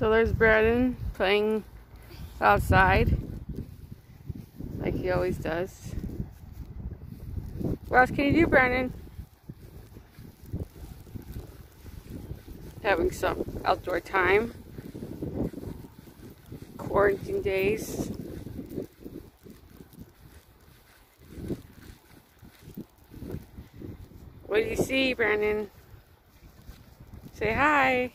So there's Brandon playing outside like he always does. What else can you do, Brandon? Having some outdoor time. Quarantine days. What do you see, Brandon? Say hi.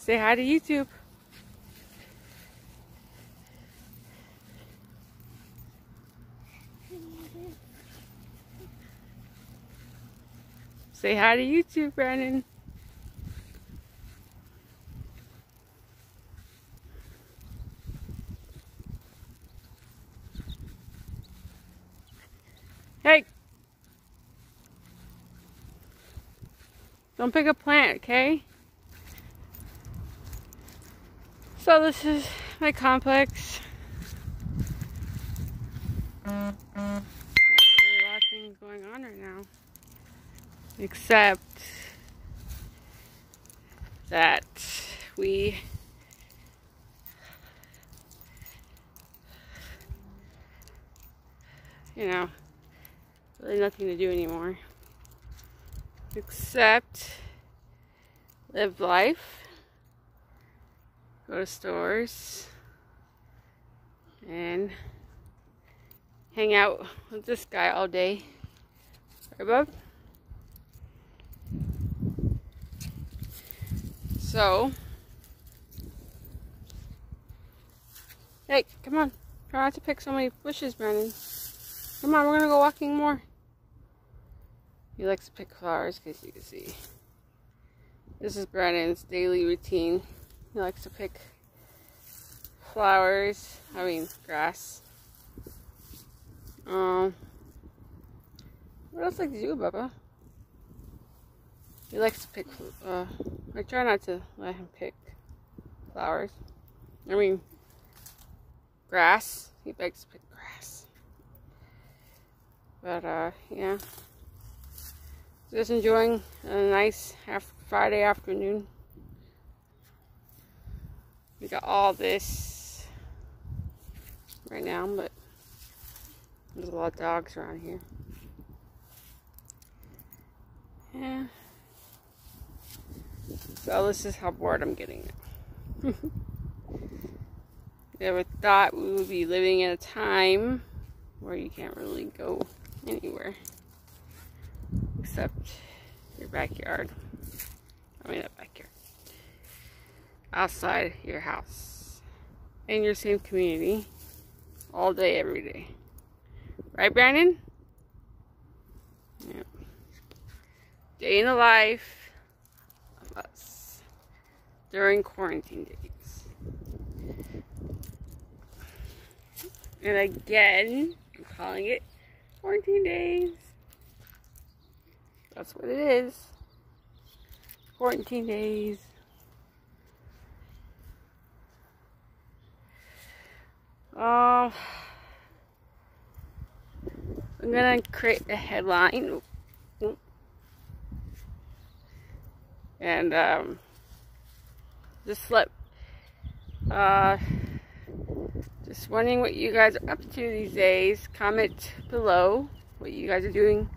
Say hi to YouTube. Say hi to YouTube, Brandon. Hey! Don't pick a plant, okay? So this is my complex. A lot of things going on right now. Except that we you know really nothing to do anymore except live life go to stores and hang out with this guy all day right Bob? So, hey, come on. Try not to pick so many bushes, Brandon. Come on, we're to go walking more. He likes to pick flowers, because you can see. This is Brandon's daily routine. He likes to pick flowers. I mean, grass. Um, what else like to do, Bubba? He likes to pick, uh, I try not to let him pick flowers. I mean, grass. He likes to pick grass. But, uh, yeah. Just enjoying a nice half Friday afternoon. We got all this right now, but there's a lot of dogs around here. Yeah. So this is how bored I'm getting. Never thought we would be living in a time where you can't really go anywhere except your backyard. I mean, not backyard. Outside your house. In your same community. All day, every day. Right, Brandon? Yeah. Day in the life of us during quarantine days. And again, I'm calling it quarantine days. That's what it is. Quarantine days. Uh, I'm gonna create a headline. And um, just let uh, just wondering what you guys are up to these days. Comment below what you guys are doing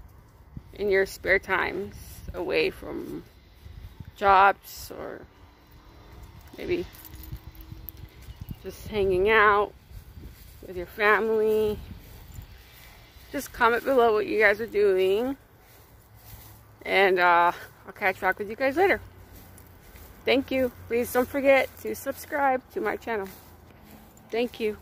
in your spare times away from jobs or maybe just hanging out with your family just comment below what you guys are doing and uh I'll catch back with you guys later. Thank you. Please don't forget to subscribe to my channel. Thank you.